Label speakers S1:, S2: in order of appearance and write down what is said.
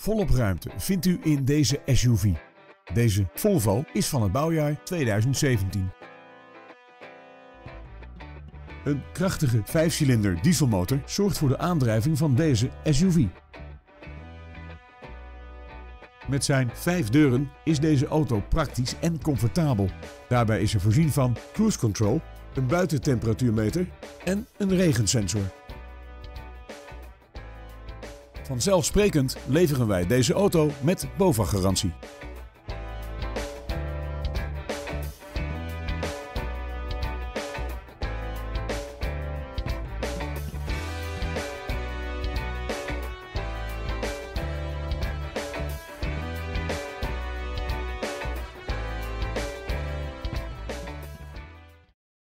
S1: Volop ruimte vindt u in deze SUV. Deze Volvo is van het bouwjaar 2017. Een krachtige 5-cilinder dieselmotor zorgt voor de aandrijving van deze SUV. Met zijn vijf deuren is deze auto praktisch en comfortabel. Daarbij is er voorzien van cruise control, een buitentemperatuurmeter en een regensensor. Vanzelfsprekend leveren wij deze auto met BOVAG-garantie.